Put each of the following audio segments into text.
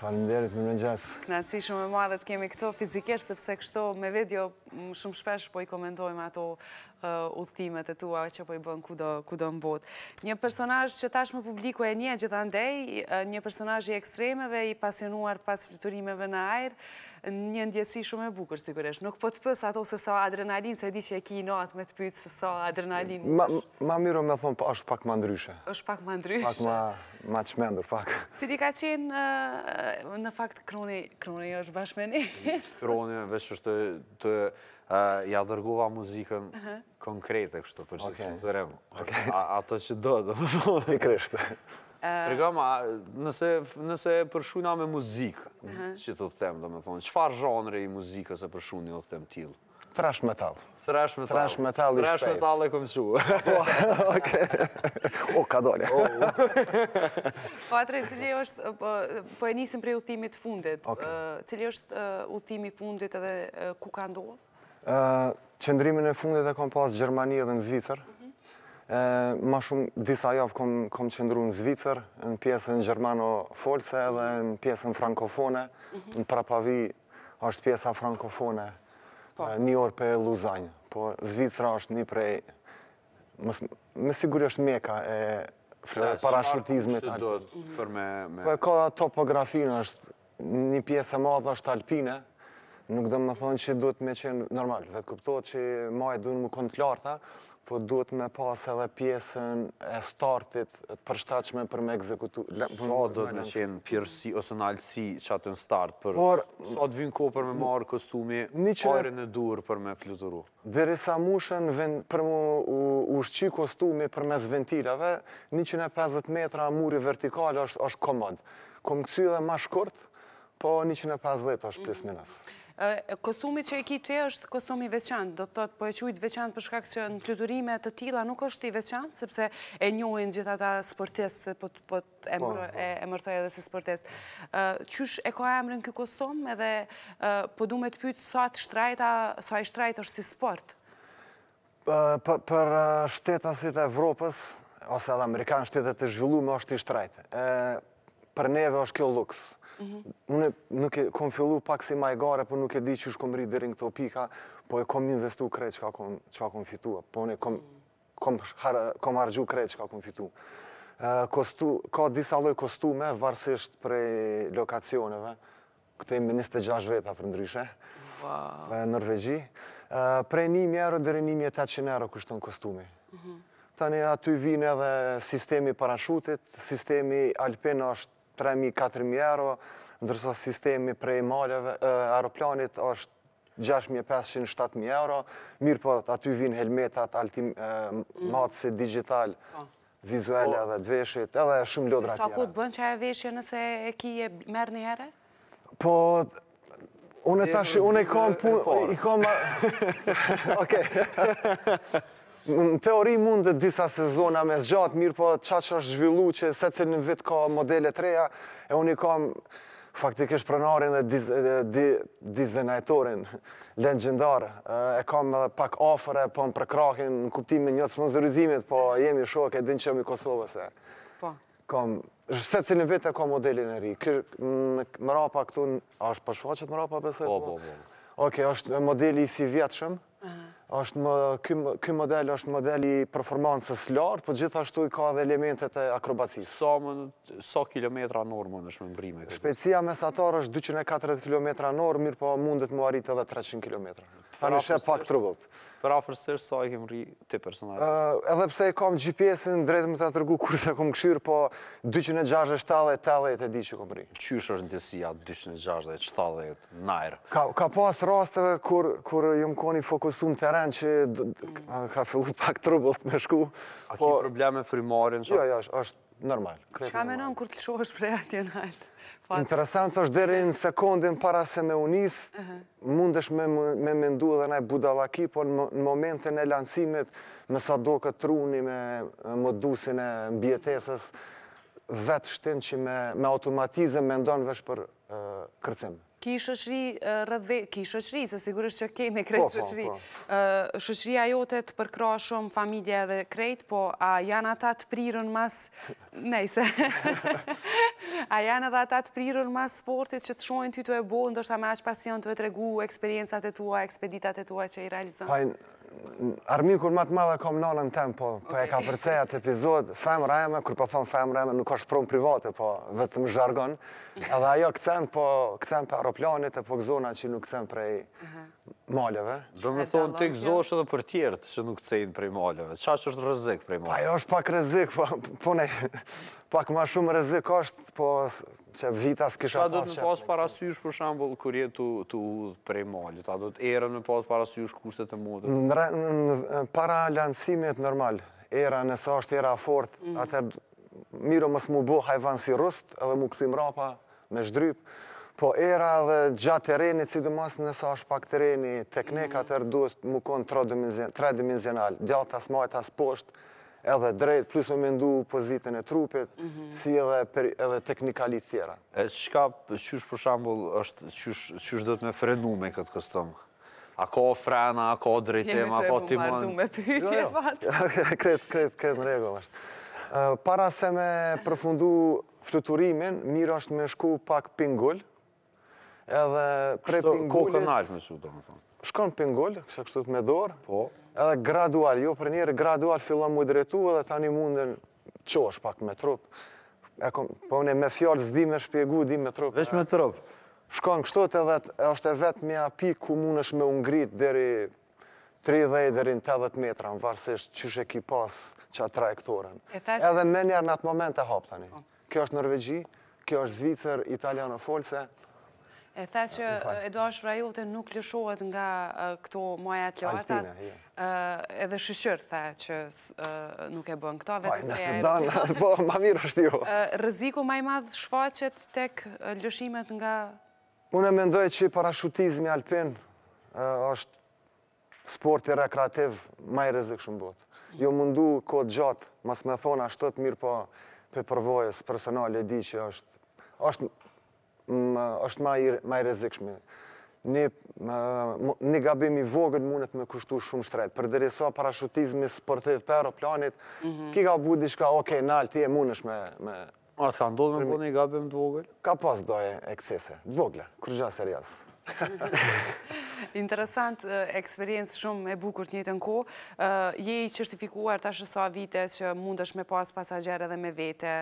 Faleminderit, mirëmëngjes. Kënaqësi shumë e madhe të kemi këtu fizikisht sepse kështu me video shumë shpesh po i komentojmë ato uh, udhëtimet e tua që po i bën kudo kudo në botë. Një personazh që tashmë publiku e njeh gjithandej, uh, një personazh i ekstremeve, i pasionuar pas fluturimeve në ajër, një ndjesi shumë e bukur sigurisht. Nuk po të pyes ato se sa adrenalin, se di që e ki inat me të pyet se sa adrenalinë. Ma, ma mirë me thon, po është pak më ndryshe. Është pak më ndryshe. Pak më Ma çmendur pak. Cili ka qenë në fakt kroni, kroni është bashkë me një? Kroni veç është të ja dërgova muzikën konkrete kështu, për xhirime. Ato që do, do më thonë. I kreshtë. Tregoma, nëse përshkrujna me muzikë qit udhëtim, do më thonë, çfarë zhanri i muzikës e përshkrun një udhëtim të tillë? Thrash metal. Thrash metal. Thrash metal i shpejt. Thrash metal e këmë shu. Po, oke. O, ka dole. Po, atëherë, cili është, po, po e nisim prej udhëtimit të fundit. Oke. Cili është udhëtimi i fundit edhe ku ka ndodhë? Qëndrimin e fundit e kom pas Gjermani edhe në Zvicër. Mhm. Ma shumë disa javë kom qëndru në Zvicër, në pjesën Gjermano-Folse edhe në pjesën Frankofone, mhm. në prapavijë Është pjesa frankofone, një orë prej Lozanës, po Zvicra është një prej, me siguri është meka e parashutizmit alpin. Po e ka topografinë, është një pjesë e madhe është alpine, nuk do me thonë që duhet me qenë normal, vetë kuptohet që majet duhet me konë të larta, Po duhet me pas edhe pjesën e startit të përshtatshme për me ekzekutu. Sa duhet me qenë pjerrësia ose naltësia që aty në start për... Por... Sa të vyn kohë për me marrë kostumi, ajrin e duhur për me fluturu. Derisa mbushen për mu ushqy kostumi përmes ventilave, njëqind e pesëdhjetë metra muri vertikal është komod. Kom kcy edhe ma shkurt, Po, njëqind e pesëdhjetë është plus minus. Kostumi që e ki ti është kostum i veçantë, do të thotë po e quj të veçantë për shkak që në fluturime të tilla nuk është i veçantë, sepse e njohin gjithë ata sportistë, se po të, po e, po, po t'emërtoj edhe si sportist. Qysh e ka emrin ky kostum edhe po du me të pytë sa të shtrajta, sa i shtrajt është si sport? Për shtetasit e Evropës, ose edhe Amerikanë, shtetet e zhvillume, është i shtrajtë. Për neve është goxha luks. Unë e kom fillu pak si mahi, hajgare, po nuk e di qysh kom rritë deri në këto pika, po e kom investu krejt çka kom fitu, po unë e kom harxhu krejt çka kom fitu. Ka disa lloj kostume, varsisht prej lokacioneve, Kemi njëzet e gjashtë veta për ndryshe. Në Norvegji. Prej një mijë euro deri një mijë e tetëqind euro kushton kostumi. Mhm. Tani aty vijnë edhe sistemi parashutit, sistemi alpin është 3.000-4.000 euro, ndërsa sistemi prej maleve, aeroplanit është 6.500-7.000 euro, mirëpo aty vijnë helmetat, altimatësit digjital, po. vizual edhe të veshit, edhe shumë lodra tjera. Sa kohë të bën një veshje nëse e ki, e merr një herë? Po, unë e tashi, unë e kam punë, po, i kam... Oke. Në teori munden disa sezona me zgjatë, mirëpo ça që është zhvillu që secilin vit ka modele të reja, e unë i kam Faktikisht pronarin dhe dizajnatorin legjendar e kam edhe pak afër e po më përkrahin në kuptimin e një sponsorizimit, po jemi shok e din që jemi Kosovës e. Po. Kam secilin vit e kam modelin e ri. Ky mrapa këtu, a është, po shfaqet mrapa besoj? Po, po, po. Okej, është modeli i sivjetshëm. Ky model është model i performancës lartë, po gjithashtu i ka edhe elementet e akrobacisë. Sa mund, sa kilometra në orë mundesh me mbrri me këtë? Shpejtësia mesatare është 240 kilometra në orë, mirëpo mundet mu arritë edhe 300 kilometra. Tani sheh pak trubullt. Për afërsisht, sa i ke mbrri ti personalisht? Edhe pse e kam GPS-in, drejt me ta tregu kurrë s'e kom kshyrë, po 260, 70, 80 e di që kom mbrri. Qysh është ndjesia 260, 70? N'ajër. Ka, ka pas rasteve kur, kur jom koni i fokusum në teren që mm. ka fillu pak trubullt me shku. A po, ki probleme frymëmarrje? Jo, jo, është, është normal. Çka menon kur lëshohesh prej atje nalt? Interesant është deri në sekondin para se me u nis, mundesh me, me mendu edhe naj budallaki, po në momentin e lansimit, me sa doket truni me modusin e mbijetesës, vetë shtin që me, me automatizëm mendon veç për kërcim. Ki shoqri rreth ve, ki shoqri, se sigurisht që kemi krejt po, po, shoqri. Po. Shoqria jote të përkrah shumë, familja edhe krejt, po a janë ata të prirun mas, nejse, a janë edhe ata të prirun mas sportit që të shohin ty tu e bo, ndoshta me aq pasion tu e tregu eksperiencat e tua, ekspeditat e tua që i realizon? Paj, Armikun ma të madh e kam nanën teme, po po e kapërcej atë epizod, femra eme, kur po thom femra eme nuk është pronë private, po vetëm zhargon. Edhe ajo kcen, po kcen prej aeroplanit e po gëzohna që nuk kcen prej maleve. Domethënë ti gëzohesh edhe për tjertët që nuk kcen prej maleve. Ça që është rrezik prej maleve? Ajo është pak rrezik, po, po ne, pak ma shumë rrezik është, po Pse vita s'kisha pas qef. Çfarë duhet me pas parasysh për shembull kur je tu u hedh prej maleve, a duhet erën me pas parasysh kushtet e motit? Para lansimit normal, era nëse është era e fort, atëherë miro mos mu bo hajvan si rrust edhe mu kthy mrapa me zhdryp, po era edhe gjatë terrenit sidomos nëse është pak terreni teknik atëherë duhet mu kon tredimenzional, djathtas, majtas, poshtë, Edhe drejt, plus me mendu pozitën e trupit, si edhe edhe teknikalitë tjera. E çka, qysh për shembull është, qysh, qysh duhet me frenu me këtë kostum? A ka frena, a ka drejtim, a ka timon? Jemi tu e bombardu me pyetje, fat. Jo, jo, krejt, krejt, krejt në rregull është. Para se me përfundu fluturimin, mirë është me shku pak pingul, Edhe prej pingulit... Kështu kokë nalt me shku, domethonë. Shkon pingul, kështu kështu me dorë. Po. Edhe gradual, jo përnjëherë, gradual fillon mu drejtu edhe tani mun e çosh pak me trup. E kom, po une me fjalë s'di me shpjegu, di me trup. Vesh me trup. Shkon kështu edhe është e vetmja pikë ku mundesh me u ngrit deri tridhjetë deri në tetëdhjetë metra, varësisht qysh e ki pas qat trajektoren. Edhe menjëherë në atë moment e hap tani. Po. Kjo është Norvegji, kjo është Zvicër, italianofolëse. E the që edhe bashkëshortja jote nuk lëshohet nga këto maja të larta. Alpine, jo. Edhe shyqyr, the që nuk e bën këtë. Paj, nëse don, po, ma mirë është jo. Rreziku ma i madhë shfaqet tek lëshimet nga Unë mendoj që parashutizmi alpin është sporti rekreativ më i rrezikshëm në botë. Jom mundu kohë gjatë, mos me thonë ashtu, mirëpo prej përvojës personale e di që është është është më i më i rrezikshmi. Një një gabim i vogël mundet me kushtu shumë shtrejt, përderisa parashutizmi sportiv prej aeroplanit, nëse ki bo diçka, ok, nalt je, mundesh me me A të ka ndodhë me bo ni gabim të vogël? Ka pas do eksese, të vogla, kurgja serioze. Interesant eksperiencë shumë e bukur të njëjtën kohë. Je i çertifikuar tash sa vite që mundesh me pas pasagjerë dhe me vete?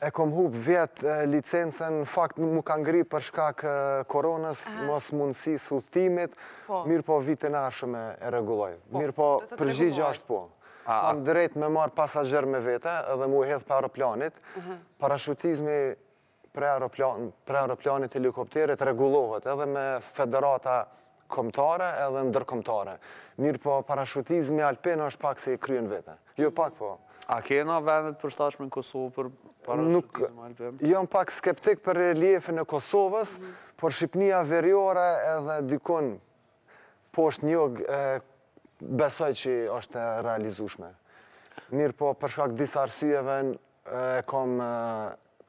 E kom hup vjet licencen, në fakt mu ka ngri për shkak koronës, mosmundësisë udhtimit, po. mirëpo vitin e ardhshëm e rregulloj. Po, mirëpo përgjigja është po. Kam drejtë me marrë pasagjerë me vete dhe mu hedh prej aeroplanit. Parashutizmi prej aeroplanit, helikopterit rregullohet edhe me federata komtare edhe ndërkomtare. Mirëpo parashutizmi alpin është pak si i krye n'vete. Jo pak po. A kena vende të përshtatshme në Kosovë për parashutizm alpin? Jam pak skeptik për relievin e Kosovës, por Shqipnia veriore edhe dikun Po është një besoj që është e realizueshme. Mirpo për shkak të disa arsyeve e kam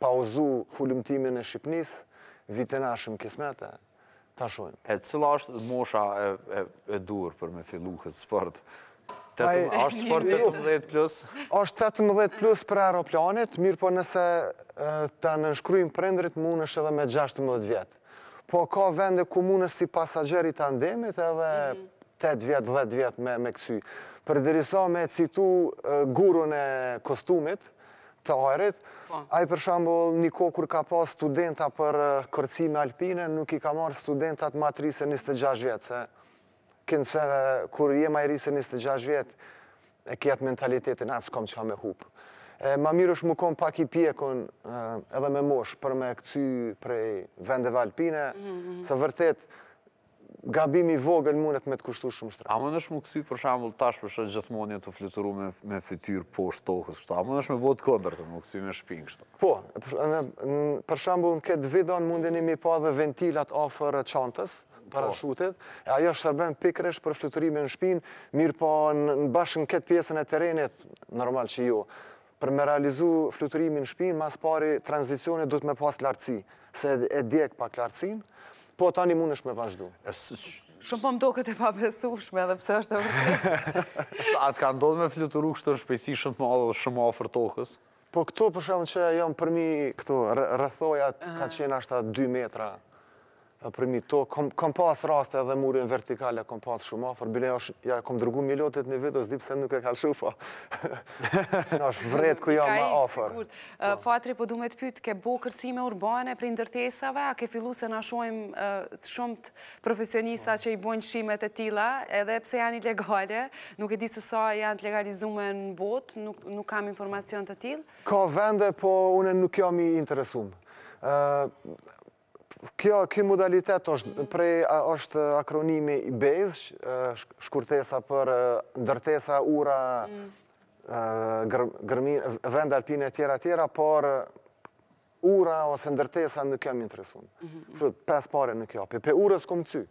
pauzu hulumtimin e Shqipnisë, vitin e ardhshëm kismet e, ta shohim. E cila është mosha e duhur për me fillu këtë sport? A është sport tetëmbëdhjetë plus? Është tetëmbëdhjetë plus prej aeroplanit, mirpo nëse ta nënshkruajnë prindërit mundesh edhe me gjashtëmbëdhjetë vjet. Po ka vende ku mundesh si pasagjer i tandemit edhe tetë vjet, dhjetë vjet me kcy. Përderisa me citu gurun e kostumit të ajrit, po. ai për shembull një kohë kur ka pas studenta për kërcime alpine, nuk i ka marrë studentat ma të ri se njëzet e gjashtë vjet, se Kinse kur je ma i ri se 26 vjet e ke atë mentalitetin s'kom çka me hup. E ma mirë është mu kon pak i pjekun edhe me moshë për me kcy prej vendeve alpine, se vërtet gabim i vogël mundet me të kushtu shumë shtrejt. A mundesh mu kthy për shembull tash po shoh gjithmonë je tu fluturu me fytyrë poshtë tokës kështu, a mundesh me bo të kundërtën, mu kthy me shpinë kështu? Po, për shembull në këtë videon mundeni me pa edhe ventilat afër çantës, parashutit, e ajo shërben pikërisht për fluturimin në shpinë, mirëpo bash në këtë pjesën e terenit, normal që jo. Për me realizu fluturimin në shpinë, ma s'pari tranzicionit duhet me pas lartësi, se e djek pak lartësin, po tani mundesh me vazhdu. Shumë po më doket e pabesushme, edhe pse është e vërtetë. A të ka ndodhë me fluturu kështu në shpejtësi shumë të madhë dhe shumë afër tokës? Po këtu për shembull që jam përmi këtu rrethoja ka qenë ndoshta 2 metra përmi to kom kom pas raste edhe murin vertikal e kom pas shumë afër bile ja, ja kom dërgu Milotit një video s'di pse nuk e ka lëshu po është vërtet ku jam më afër po. Fatri po du me të pyet ke bo kërcime urbane prej ndërtesave a ke fillu se na shohim të shumtë Profesionista që i bojnë lëshimet e tilla, edhe pse janë ilegale, nuk e di se sa janë të legalizume në botë, nuk kam informacion të tillë. Ka vende, po une nuk jam i interesum. Kjo, kjo modalitet është prej, është akronimi i BASE, shkurtesa për ndërtesa ura, mm. gërmi, vende alpine e tjera tjera, por Ura ose ndërtesa nuk jam interesu. Kështu, pesë pare nuk japi. Prej urës kom kcy.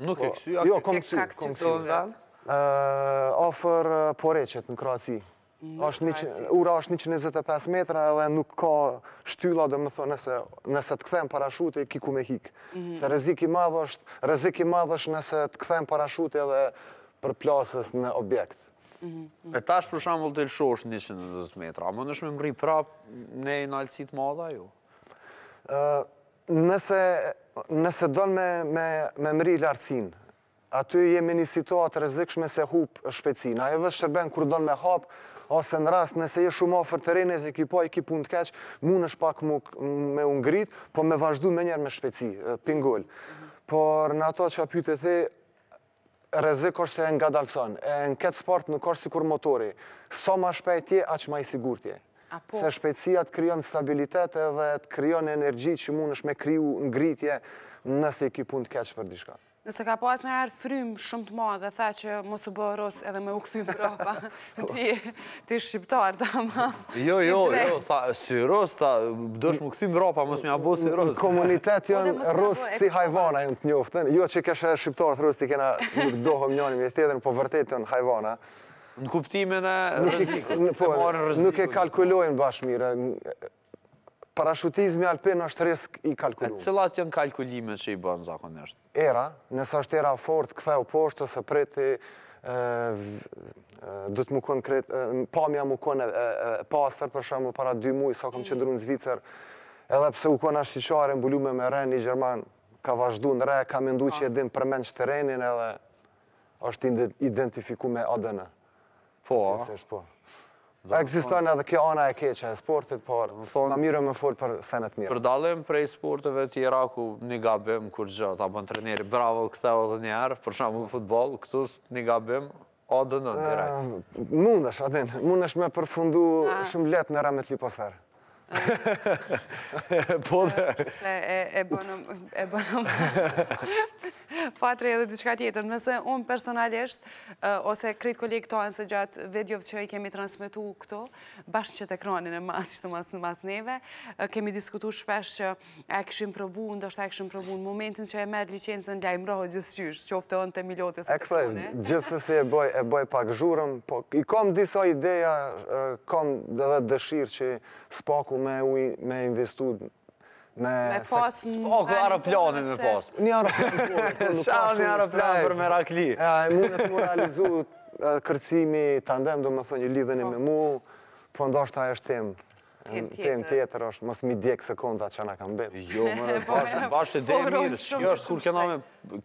Nuk ke kcy? Jo, kom kcy. Ke kcy te nga? Afër Poreçit në Kroaci. Ura është 125 metra edhe nuk ka shtylla domethonë nëse nëse të kthen parashuti ki ku me hikë. Se rezik i madhë është rezik i madhë është nëse të kthen parashuti edhe përplasesh në objektë. E tash për shambull të lëshosh 120 metra, a munesh me mrri prap në një naltësi t'madhe, jo? Nëse, nëse don me, me, me mrri lartësinë, aty jemi në një situatë t'rrezikshme se hup shpejtësinë. Ajo veç shërben kur don me hap ose në rast nëse je shumë afër terrenit edhe ki pa i ki punët keq, mundesh pak mu, me u ngrit, po me vazhdu menjëherë me shpejtësi, pingul. Por në ato që pyte ti, Rrezik është se e ngadalson. E në ketë sport nuk është sikur motori. Sa ma shpejt je, aq ma i sigurt je. Se shpejtësia të krijon stabilitet edhe të krijon energji që mundesh me kriju ngritje nëse i ki punët keq për diçka. Nëse kap pas njëherë frymë shumë të madhe, tha që mos u bën rus edhe me u kthy mbrapa. Ti shqiptar, tha ma. Jo, jo, jo, tha, si rus, tha, duhet me u kthy mrapa, mos me ja bo si rus. Komunitet, po, janë rus si hajvana, janë të njoftun. Jo që kështu shqiptarët, rus, ti kena nuk dohem njani me tjetrin, po vërtet janë hajvana. Në kuptimin e rrezikut, po, e marrin rrezikun. Nuk e kalkulojnë bash mirë, Parashutizmi alpin është risk i kalkuluar. E cilat janë kalkulimet që i bën zakonisht? Era, nëse është era fort, ktheu poshtë ose prite, do me kon krejt pamja, me kon e pastër për shembull para 2 muaj sa kam qëndru në Zvicër. Edhe pse u kon ashiqare mbulume me re, ni gjerman ka vazhdu në re, ka mendu që e din përmendsh terrenin edhe është identifiku me ADN. Po. Gjithsesi po. Ekziston edhe kjo ana e keqe e sportit, por ma mirë me fol për sene të mira. Për dallim prej sporteve tjera ku një gabim kurgjo, ta bën trajneri, bravo ktheu edhe një herë, për shembull futboll, këtu një gabim ADN direkt. Mundesh, ADN, mundesh me përfundu shumë lehtë në rahmetli po se. Po dhe... Se e bënëm... E bënëm... Fatri edhe diçka tjetër. Nëse unë personalisht, ose krejt kolegët tonë se gjatë videov që i kemi transmetu këtu, bash n'qet ekranin e madh qetu mas, mas neve, kemi diskutu shpesh që E kishim provu, ndoshta e kishim provu në momentin që e merr licencën lajmërohu gjithqysh, qofte unë të milotës e të këtone. E gjithsesi e boj pak zhurmë, po i kom disa ide, kom edhe dëshirë që së paku me u, me investu, me... Me pas një... Së paku aeroplanin me pas. Një aeroplanin për me pas. Qa një aeroplanin për me rakli. E, e mundet me u realizu kërcimi tandem, domethënë lidheni me mu, po ndoshta e shtim. Tem tjetër është, mos m'i djeg sekondat që na kanë mbetë. Jo, më në bashkë, bashkë e dejë mirë, që kjo është kur kena me,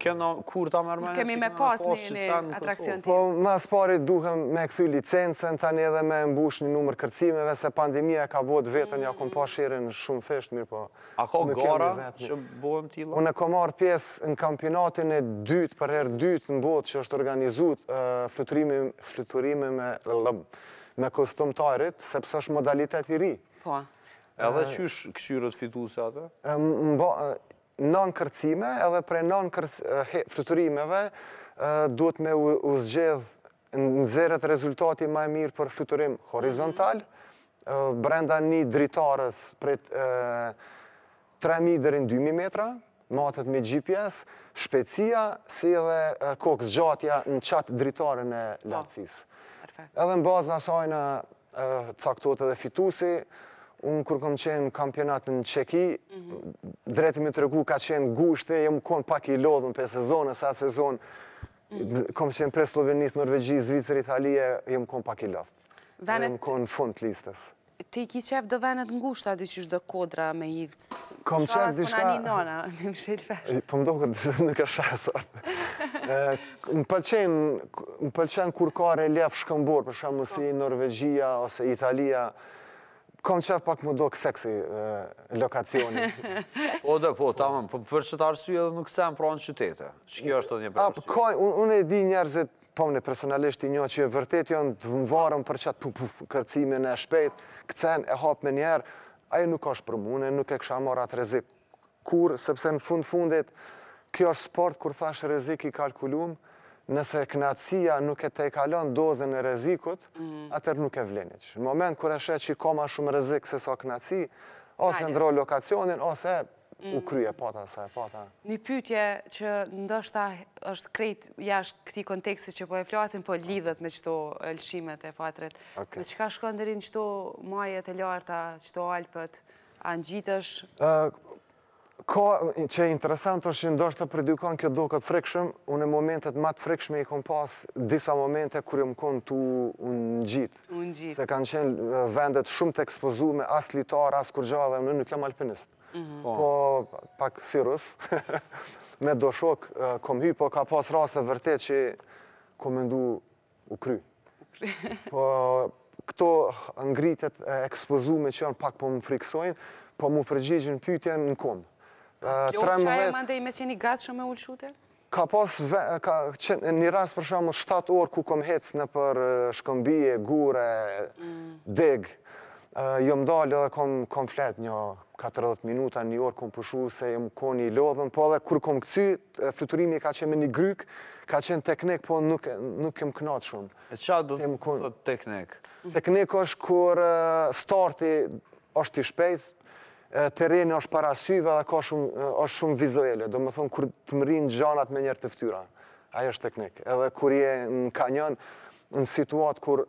kena, kur ta merr me njësi, kemi me pas një një atrakcion tjetër. Po, ma s'pari duhem me këthy licencën, tani edhe me mbush një numër kërcimeve, se pandemia e ka bo t'veten, ja kom pa sherrin shumë fort, mirëpo. A ka gara që bohen t'tilla? Unë e kom marrë pjesë në kampionatin e dytë, për herë t'dytë në botë që është organizu, fluturimi me lëmë. Me kostum t'ajrit, sepse është modalitet i ri. Po. Edhe qysh kqyret fituesi aty? Nëntë kërcime edhe prej nëntë fluturimeve duhet me u zgjedh nxirret rezultati ma i mirë për fluturim horizontal, brenda një dritares prej Tre mijë deri në dy mijë metra, matet me GPS, shpejtësia si edhe kohëzgjatja në qat dritaren e lartësisë. Edhe në bazë t'asajna caktohet edhe fitusi, unë kur kom qenë në kampionat në Çeki, drejt me t'tregu ka qenë gushti, jem konë pak i lodhun prej sezonës, sa sezonë, kom qenë prej Sllovenisë, Norvegji, Zvicër, Itali e jem konë pak i lodhun. Jem konë në fund të listës. Ti i ki qef do vene t'ngushta, di qysh do kodra me hivc. Kom qef diçka... Qa një nana, me më shet fesht. Po më doket diçka nuk e shesat. Më pëlqen, më pëlqen kur ka reliev shkëmbor, për shembull si po. Norvegjia ose Italia. Kom qef pak m'u dokë seksi lokacioni. Po dhe po, tamam, po, për qët arsye edhe nuk kcen pranë qyteteve. Që kjo është një prej arsyeve. Unë i di njerëzit, Po unë personalisht i njoh që vërtet janë të varun prej qat puf puf kërcimin e shpejt, kcen e hap menjëherë. Ajo nuk është për mua, unë nuk e kisha marrë atë rrezik kurrë, sepse në fund fundit kjo është sport kur thash rrezik i kalkulum, nëse kënaqësia nuk e tejkalon dozën e rrezikut, atëherë nuk ja vlen hiç. Në moment kur e sheh që ka më shumë rrezik se sa kënaqësi, ose ndërro lokacionin, ose u kry, e pata sa e pata. Një pytje që ndoshta është krejt jashtë këtij konteksti që po e flasim, po lidhet me qëto lëshimet e tua prej. Me çka shkon deri në qëto majet e larta, qëto alpet, a ngjitesh? Kjo që interesant është që ndoshta për dikon kjo doket frikshëm, unë e momentet ma të frikshme i kom pas disa momente kur jem konë tu u ngjit. Se kanë qenë vendet shumë të ekspozume, as litar, as kurgjo, dhe unë nuk jam alpinist. Mhm. Po, po pak çirus, me do shokë, kom hy, po ka pas raste vërtet që kom mendu u kry. Po, këto ngjitjet e ekspozume që janë pak po më friksojnë, po me u përgjigj n'pytjen, në komb. Kjo që e mandej me u çu nalt shumë e u lëshu te? Ka pas një rast për shembull shtatë orë ku kom hec nëpër shkëmbi e gure, deg. Jom dalë edhe kom kom flet një katërdhjetë minuta, një orë kom pushu se jom kon i lodhun, po edhe kur kom kcy, fluturimi ka qenë me një grykë, ka qenë teknik, po nuk nuk jom kënaqë shumë. E ça do të thotë teknik? Teknik është kur starti është i shpejtë, Terreni është para syve dhe ka shumë, është shumë vizuele, domethonë kur të mrrijnë gjanat menjëherë te ftyra. Ajo është teknikë. Edhe kur je në kanjon, në situatë kur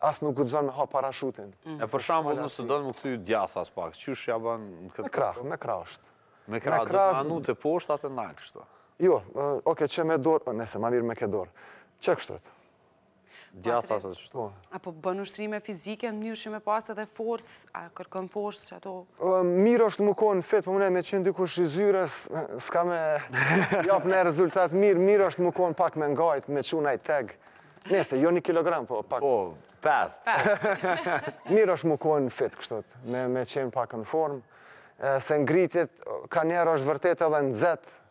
as nuk guxon me hap parashutin. E për shembull, nëse don me u kthy djathtas pak, qysh ia ban në këtë... Me krahë, me krahë është. Me krahë, domethonë këtë poshtë atë nalt kështu? Jo, okej, qe me dorë, nëse ma mirë me këtë dorë. Qe kështu? Djathtas kështu. A po bën ushtrime fizike në mënyrë që me pas edhe forcë, a kërkon forcë qato? Mirë është me konë fit, domethonë me qenë dikush i zyrës, s'ka me japë naj rezultat mirë, mirë është me konë pak me ngajtë, me çu naj teg. Nejse, jo një kilogram, po pak. Po, pesë. Mirë është me konë fit, kështu, me qenë pak në formë. Se ngritjet, kanjëherë është vërtet edhe nxehtë,